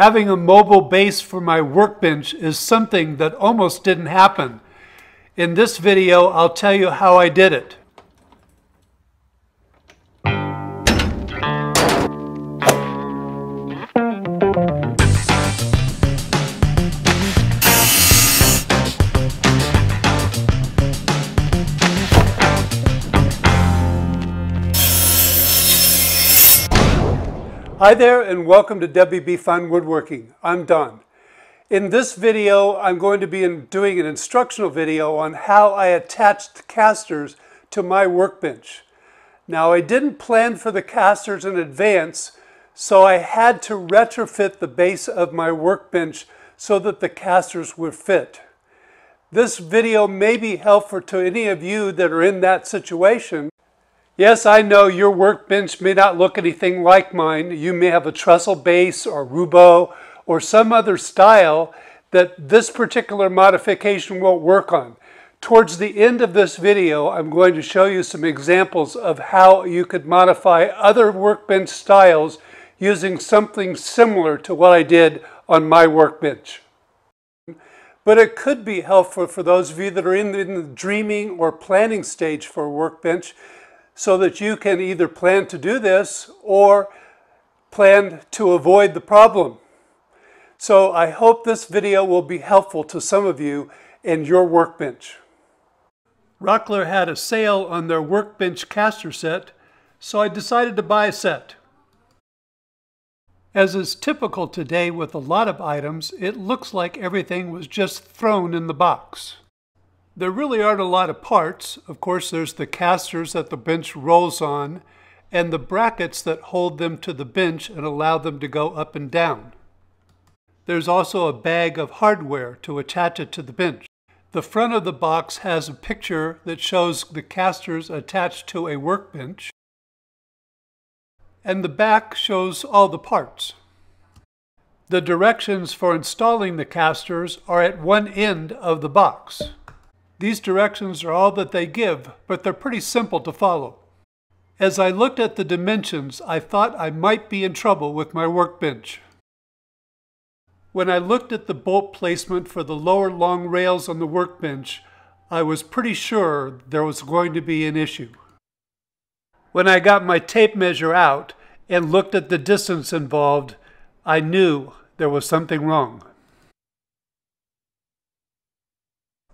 Having a mobile base for my workbench is something that almost didn't happen. In this video, I'll tell you how I did it. Hi there and welcome to WB Fine Woodworking. I'm Don. In this video, I'm going to be doing an instructional video on how I attached casters to my workbench. Now I didn't plan for the casters in advance, so I had to retrofit the base of my workbench so that the casters would fit. This video may be helpful to any of you that are in that situation Yes, I know your workbench may not look anything like mine. You may have a trestle base or Roubo or some other style that this particular modification won't work on. Towards the end of this video, I'm going to show you some examples of how you could modify other workbench styles using something similar to what I did on my workbench. But it could be helpful for those of you that are in the dreaming or planning stage for a workbench so that you can either plan to do this or plan to avoid the problem. So I hope this video will be helpful to some of you in your workbench. Rockler had a sale on their workbench caster set, so I decided to buy a set. As is typical today with a lot of items, it looks like everything was just thrown in the box. There really aren't a lot of parts. Of course, there's the casters that the bench rolls on and the brackets that hold them to the bench and allow them to go up and down. There's also a bag of hardware to attach it to the bench. The front of the box has a picture that shows the casters attached to a workbench, and the back shows all the parts. The directions for installing the casters are at one end of the box. These directions are all that they give, but they're pretty simple to follow. As I looked at the dimensions, I thought I might be in trouble with my workbench. When I looked at the bolt placement for the lower long rails on the workbench, I was pretty sure there was going to be an issue. When I got my tape measure out and looked at the distance involved, I knew there was something wrong.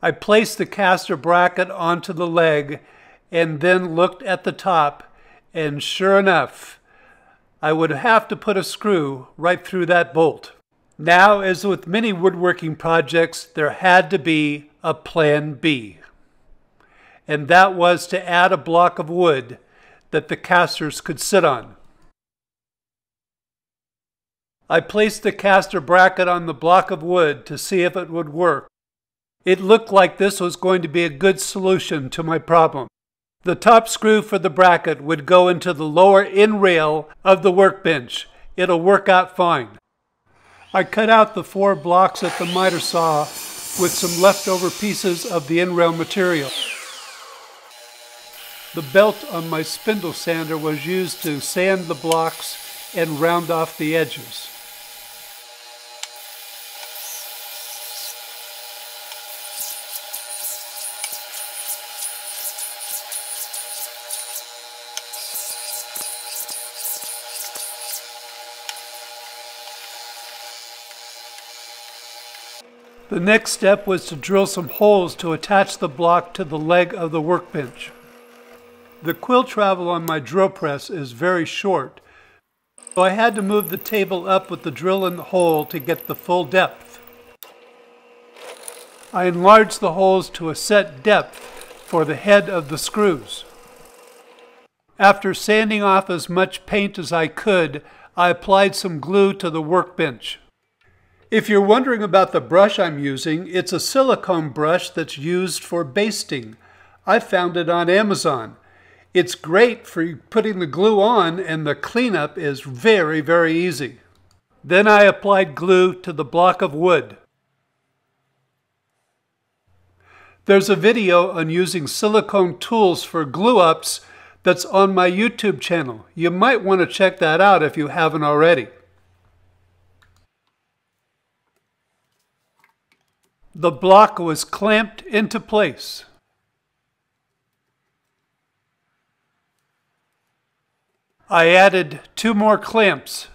I placed the caster bracket onto the leg and then looked at the top, and sure enough, I would have to put a screw right through that bolt. Now, as with many woodworking projects, there had to be a plan B. And that was to add a block of wood that the casters could sit on. I placed the caster bracket on the block of wood to see if it would work. It looked like this was going to be a good solution to my problem. The top screw for the bracket would go into the lower end rail of the workbench. It'll work out fine. I cut out the four blocks at the miter saw with some leftover pieces of the end rail material. The belt on my spindle sander was used to sand the blocks and round off the edges. The next step was to drill some holes to attach the block to the leg of the workbench. The quill travel on my drill press is very short, so I had to move the table up with the drill in the hole to get the full depth. I enlarged the holes to a set depth for the head of the screws. After sanding off as much paint as I could, I applied some glue to the workbench. If you're wondering about the brush I'm using, it's a silicone brush that's used for basting. I found it on Amazon. It's great for putting the glue on and the cleanup is very, very easy. Then I applied glue to the block of wood. There's a video on using silicone tools for glue ups that's on my YouTube channel. You might want to check that out if you haven't already. The block was clamped into place. I added two more clamps.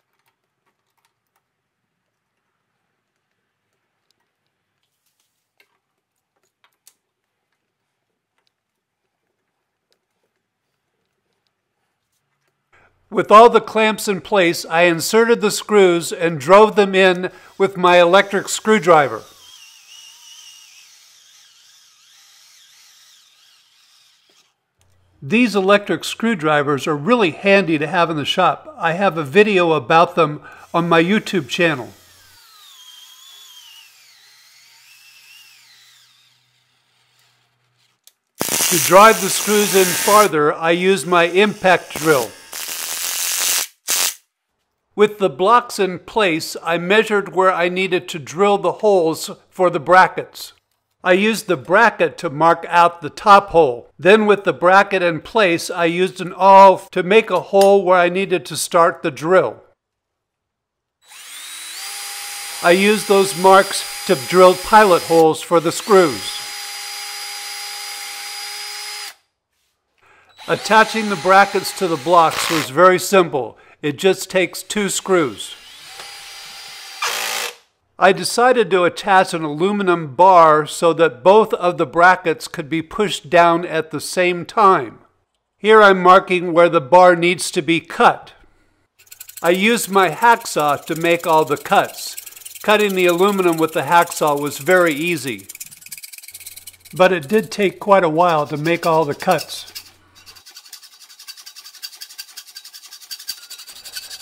With all the clamps in place, I inserted the screws and drove them in with my electric screwdriver. These electric screwdrivers are really handy to have in the shop. I have a video about them on my YouTube channel. To drive the screws in farther, I use my impact drill. With the blocks in place, I measured where I needed to drill the holes for the brackets. I used the bracket to mark out the top hole. Then with the bracket in place, I used an awl to make a hole where I needed to start the drill. I used those marks to drill pilot holes for the screws. Attaching the brackets to the blocks was very simple. It just takes two screws. I decided to attach an aluminum bar so that both of the brackets could be pushed down at the same time. Here I'm marking where the bar needs to be cut. I used my hacksaw to make all the cuts. Cutting the aluminum with the hacksaw was very easy. But it did take quite a while to make all the cuts.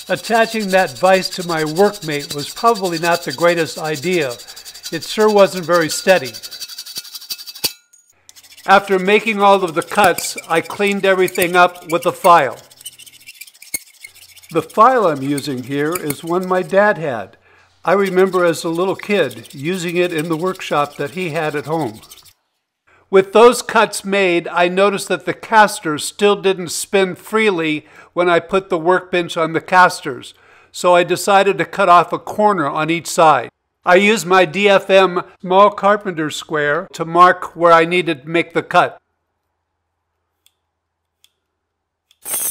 Attaching that vise to my workmate was probably not the greatest idea. It sure wasn't very steady. After making all of the cuts, I cleaned everything up with a file. The file I'm using here is one my dad had. I remember as a little kid using it in the workshop that he had at home. With those cuts made, I noticed that the casters still didn't spin freely when I put the workbench on the casters, so I decided to cut off a corner on each side. I used my DFM small carpenter square to mark where I needed to make the cut.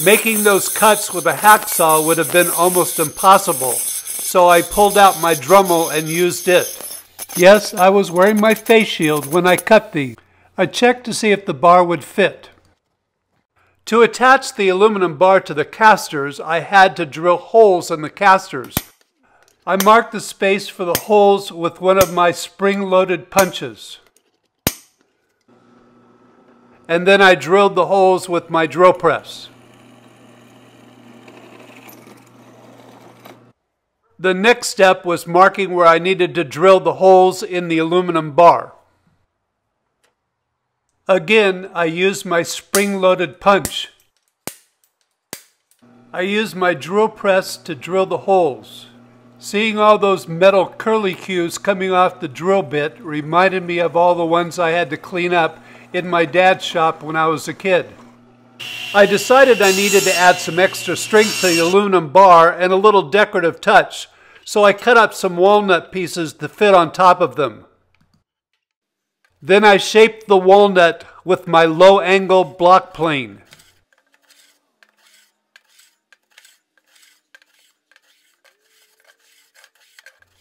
Making those cuts with a hacksaw would have been almost impossible, so I pulled out my Dremel and used it. Yes, I was wearing my face shield when I cut these. I checked to see if the bar would fit. To attach the aluminum bar to the casters, I had to drill holes in the casters. I marked the space for the holes with one of my spring-loaded punches. And then I drilled the holes with my drill press. The next step was marking where I needed to drill the holes in the aluminum bar. Again, I used my spring-loaded punch. I used my drill press to drill the holes. Seeing all those metal curlicues coming off the drill bit reminded me of all the ones I had to clean up in my dad's shop when I was a kid. I decided I needed to add some extra strength to the aluminum bar and a little decorative touch, so I cut up some walnut pieces to fit on top of them. Then I shaped the walnut with my low angle block plane.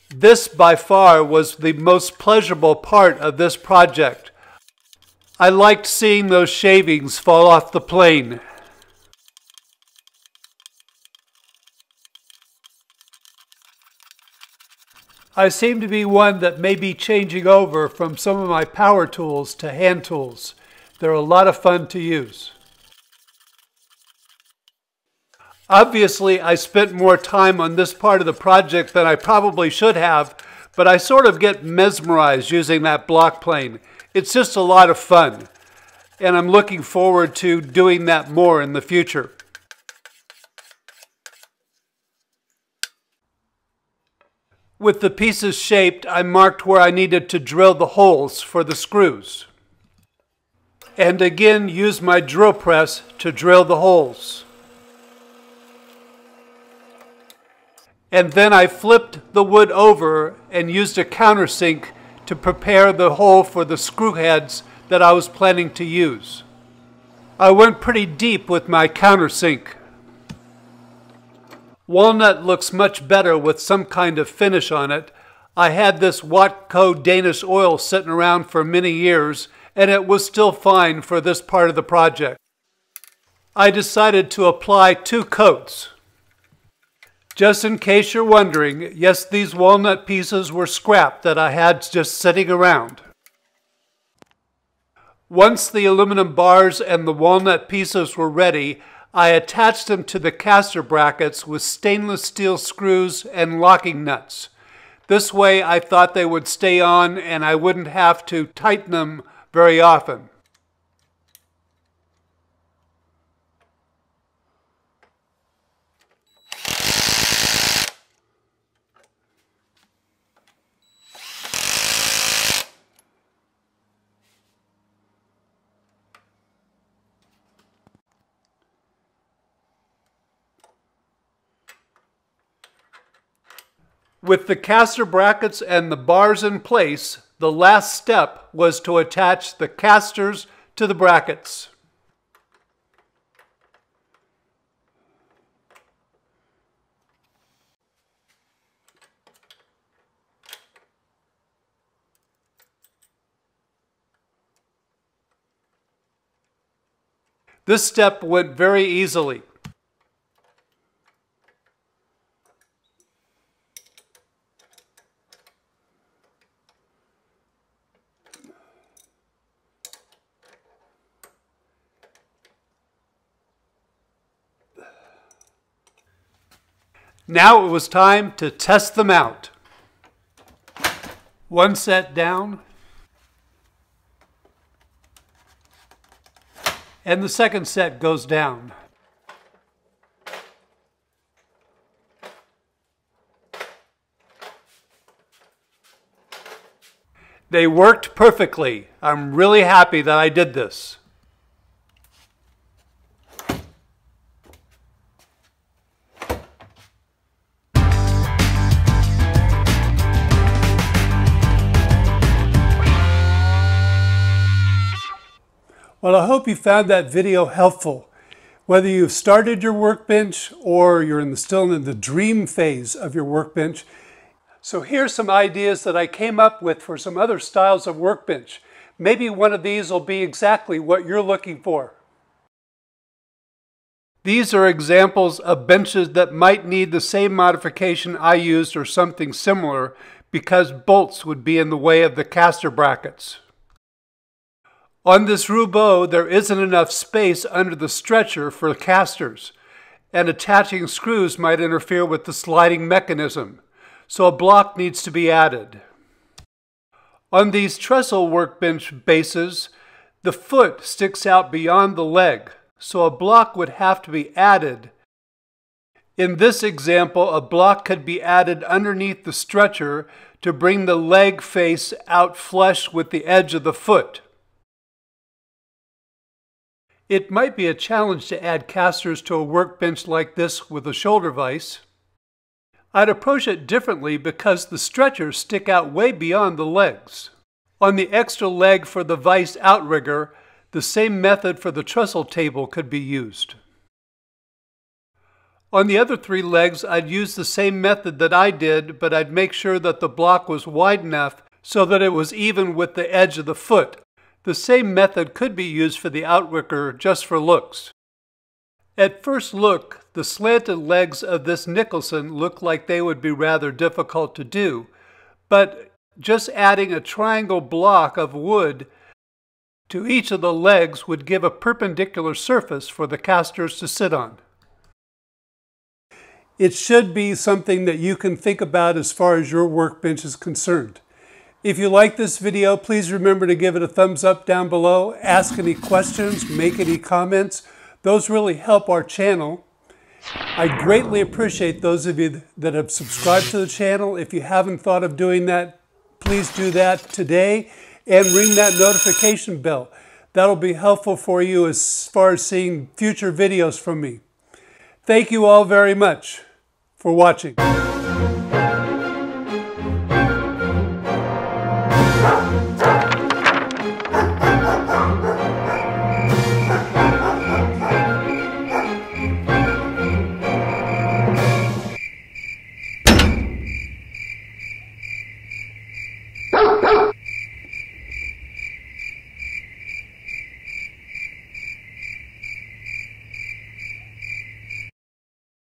This by far was the most pleasurable part of this project. I liked seeing those shavings fall off the plane. I seem to be one that may be changing over from some of my power tools to hand tools. They're a lot of fun to use. Obviously, I spent more time on this part of the project than I probably should have, but I sort of get mesmerized using that block plane. It's just a lot of fun, and I'm looking forward to doing that more in the future. With the pieces shaped, I marked where I needed to drill the holes for the screws. And again, used my drill press to drill the holes. And then I flipped the wood over and used a countersink to prepare the hole for the screw heads that I was planning to use. I went pretty deep with my countersink. Walnut looks much better with some kind of finish on it. I had this Watco Danish oil sitting around for many years and it was still fine for this part of the project. I decided to apply two coats. Just in case you're wondering, yes, these walnut pieces were scrap that I had just sitting around. Once the aluminum bars and the walnut pieces were ready, I attached them to the caster brackets with stainless steel screws and locking nuts. This way I thought they would stay on and I wouldn't have to tighten them very often. With the caster brackets and the bars in place, the last step was to attach the casters to the brackets. This step went very easily. Now it was time to test them out. One set down, and the second set goes down. They worked perfectly. I'm really happy that I did this. Well, I hope you found that video helpful. Whether you've started your workbench or you're in the, still in the dream phase of your workbench. So here's some ideas that I came up with for some other styles of workbench. Maybe one of these will be exactly what you're looking for. These are examples of benches that might need the same modification I used or something similar because bolts would be in the way of the caster brackets. On this Roubo, there isn't enough space under the stretcher for casters, and attaching screws might interfere with the sliding mechanism, so a block needs to be added. On these trestle workbench bases, the foot sticks out beyond the leg, so a block would have to be added. In this example, a block could be added underneath the stretcher to bring the leg face out flush with the edge of the foot. It might be a challenge to add casters to a workbench like this with a shoulder vise. I'd approach it differently because the stretchers stick out way beyond the legs. On the extra leg for the vise outrigger, the same method for the trestle table could be used. On the other three legs, I'd use the same method that I did, but I'd make sure that the block was wide enough so that it was even with the edge of the foot, the same method could be used for the outrigger just for looks. At first look, the slanted legs of this Nicholson look like they would be rather difficult to do, but just adding a triangle block of wood to each of the legs would give a perpendicular surface for the casters to sit on. It should be something that you can think about as far as your workbench is concerned. If you like this video, please remember to give it a thumbs up down below. Ask any questions, make any comments. Those really help our channel. I greatly appreciate those of you that have subscribed to the channel. If you haven't thought of doing that, please do that today and ring that notification bell. That'll be helpful for you as far as seeing future videos from me. Thank you all very much for watching.